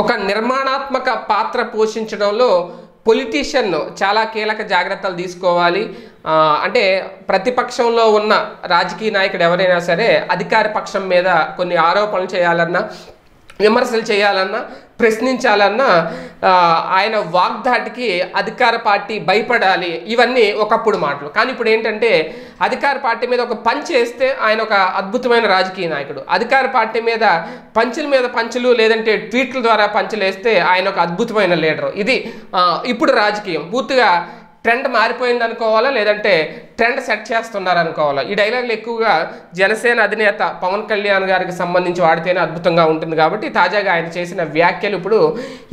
ఒక నిర్మాణాత్మక పాత్ర పోషించడంలో పొలిటీషియన్ చాలా కీలక జాగ్రత్తలు తీసుకోవాలి. అంటే ప్రతిపక్షంలో ఉన్న రాజకీయ నాయకుడు ఎవరైనా సరే అధికార పక్షం మీద కొన్ని ఆరోపణలు చేయాలన్నా విమర్శలు చేయాలన్నా ప్రశ్నించాలన్నా ఆయన వాగ్దాటికి అధికార పార్టీ భయపడాలి. ఇవన్నీ ఒకప్పుడు మాటలు. కానీ ఇప్పుడు ఏంటంటే అధికార పార్టీ మీద ఒక పంచ్ వేస్తే ఆయన ఒక అద్భుతమైన రాజకీయ నాయకుడు. అధికార పార్టీ మీద పంచుల మీద పంచులు లేదంటే ట్వీట్ల ద్వారా పంచులు వేస్తే ఆయన ఒక అద్భుతమైన లీడరు. ఇది ఇప్పుడు రాజకీయం. పూర్తిగా ట్రెండ్ మారిపోయింది అనుకోవాలా లేదంటే ట్రెండ్ సెట్ చేస్తున్నారు అనుకోవాలా ఈ డైలాగులు ఎక్కువగా జనసేన అధినేత పవన్ కళ్యాణ్ గారికి సంబంధించి వాడితేనే అద్భుతంగా ఉంటుంది కాబట్టి తాజాగా ఆయన చేసిన వ్యాఖ్యలు ఇప్పుడు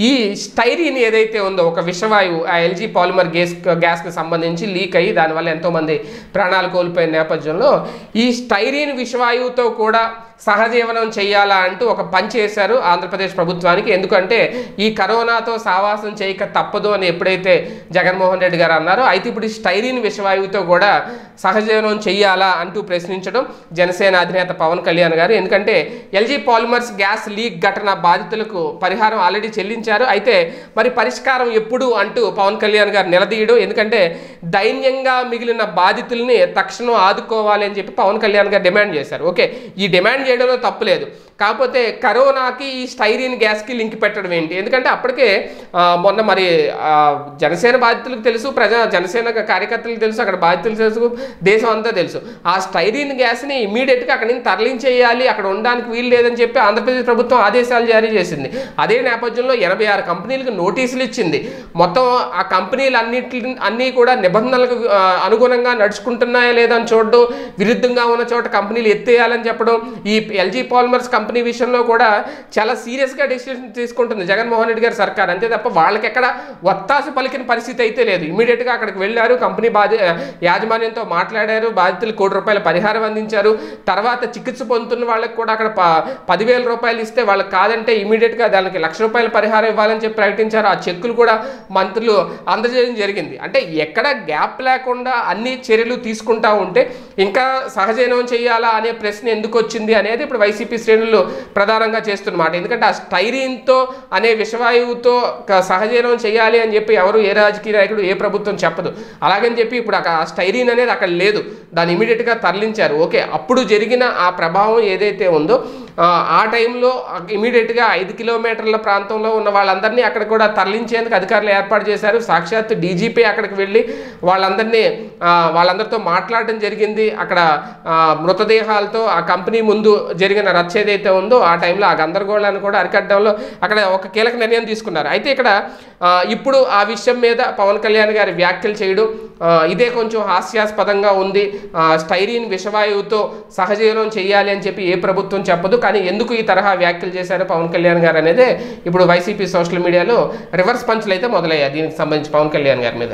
ఈ స్టైరీన్ ఏదైతే ఉందో ఒక విషవాయువు ఆ ఎల్జీ పాలిమర్ గ్యాస్ గ్యాస్కి సంబంధించి లీక్ అయ్యి దానివల్ల ఎంతోమంది ప్రాణాలు కోల్పోయిన నేపథ్యంలో ఈ స్టైరీన్ విషవాయువుతో కూడా సహజీవనం చేయాలా అంటూ ఒక పని చేశారు ఆంధ్రప్రదేశ్ ప్రభుత్వానికి. ఎందుకంటే ఈ కరోనాతో సావాసం చేయక తప్పదు అని ఎప్పుడైతే జగన్మోహన్ రెడ్డి గారు అన్నారో అయితే ఇప్పుడు ఈ విషవాయువుతో కూడా సహజీవనం చేయాలా అంటూ ప్రశ్నించడం జనసేన అధినేత పవన్ కళ్యాణ్ గారు. ఎందుకంటే ఎల్జీ పాలిమర్స్ గ్యాస్ లీక్ ఘటన బాధితులకు పరిహారం ఆల్రెడీ చెల్లించారు. అయితే మరి పరిష్కారం ఎప్పుడు అంటూ పవన్ కళ్యాణ్ గారు నిలదీయడం ఎందుకంటే దైన్యంగా మిగిలిన బాధితుల్ని తక్షణం ఆదుకోవాలి అని చెప్పి పవన్ కళ్యాణ్ గారు డిమాండ్ చేశారు. ఓకే ఈ డిమాండ్ చేయడంలో తప్పులేదు కాకపోతే కరోనాకి ఈ స్టైరిన్ గ్యాస్కి లింక్ పెట్టడం ఏంటి? ఎందుకంటే అప్పటికే మొన్న మరి జనసేన బాధితులకు తెలుసు ప్రజా జనసేన కార్యకర్తలకు తెలుసు అక్కడ బాధితులు తెలుసు దేశం అంతా తెలుసు. ఆ స్టైరిన్ గ్యాస్ని ఇమీడియట్గా అక్కడి నుంచి తరలించేయాలి అక్కడ ఉండడానికి వీలు లేదని చెప్పి ఆంధ్రప్రదేశ్ ప్రభుత్వం ఆదేశాలు జారీ చేసింది. అదే నేపథ్యంలో ఎనభై ఆరు కంపెనీలకు నోటీసులు ఇచ్చింది. మొత్తం ఆ కంపెనీలు అన్నిటి అన్నీ కూడా నిబంధనలకు అనుగుణంగా నడుచుకుంటున్నాయా లేదా అని చూడడం విరుద్ధంగా ఉన్న చోట కంపెనీలు ఎత్తేయాలని చెప్పడం ఈ ఎల్జీ పాలిమర్స్ కంపెనీ విషయంలో కూడా చాలా సీరియస్గా డెసిషన్ తీసుకుంటుంది జగన్మోహన్ రెడ్డి గారి సర్కార్. అంతే తప్ప వాళ్ళకి ఎక్కడ ఒత్తాసు పలికిన పరిస్థితి అయితే లేదు. ఇమీడియట్గా అక్కడికి వెళ్ళారు కంపెనీ బాధి యాజమాన్యంతో మాట్లాడారు బాధితులు కోటి రూపాయల పరిహారం అందించారు. తర్వాత చికిత్స పొందుతున్న వాళ్ళకి కూడా అక్కడ ప పదివేల రూపాయలు ఇస్తే వాళ్ళకి కాదంటే ఇమీడియట్గా దానికి లక్ష రూపాయల పరిహారం ఇవ్వాలని చెప్పి ప్రకటించారు. ఆ చెక్కులు కూడా మంత్రులు అందజేయడం జరిగింది. అంటే ఎక్కడ గ్యాప్ లేకుండా అన్ని చర్యలు తీసుకుంటా ఉంటే ఇంకా సహజనం చేయాలా అనే ప్రశ్న ఎందుకు వచ్చింది అనేది ఇప్పుడు వైసీపీ శ్రేణులు ప్రధానంగా చేస్తున్నమాట. ఎందుకంటే ఆ స్టైరీన్తో అనే విషవాయువుతో క- చేయాలి అని చెప్పి ఎవరు ఏ రాజకీయ నాయకుడు ఏ ప్రభుత్వం చెప్పదు. అలాగని చెప్పి ఇప్పుడు అక్కడ ఆ స్టైరీన్ అనేది అక్కడ లేదు. దాన్ని ఇమీడియట్గా తరలించారు. ఓకే అప్పుడు జరిగిన ఆ ప్రభావం ఏదైతే ఉందో ఆ, ఆ టైంలో ఇమీడియట్గా ఐదు కిలోమీటర్ల ప్రాంతంలో ఉన్న వాళ్ళందరినీ అక్కడ కూడా తరలించేందుకు అధికారులు ఏర్పాటు చేశారు. సాక్షాత్ డీజీపీ అక్కడికి వెళ్ళి వాళ్ళందరినీ వాళ్ళందరితో మాట్లాడడం జరిగింది. అక్కడ మృతదేహాలతో ఆ కంపెనీ ముందు జరిగిన రచ్చ ఏదైతే ఉందో ఆ టైంలో ఆ గందరగోళాన్ని కూడా అరికట్టడంలో అక్కడ ఒక కీలక నిర్ణయం తీసుకున్నారు. అయితే ఇక్కడ ఇప్పుడు ఆ విషయం మీద పవన్ కళ్యాణ్ గారి వ్యాఖ్యలు చేయడం ఇదే కొంచెం హాస్యాస్పదంగా ఉంది. స్టైరీన్ విషవాయువుతో సహజీవనం చేయాలి అని చెప్పి ఏ ప్రభుత్వం చెప్పదు. కానీ ఎందుకు ఈ తరహా వ్యాఖ్యలు చేశారు పవన్ కళ్యాణ్ గారు అనేది ఇప్పుడు వైసీపీ సోషల్ మీడియాలో రివర్స్ పంచులు అయితే మొదలయ్యాయి దీనికి సంబంధించి పవన్ కళ్యాణ్ గారి మీద.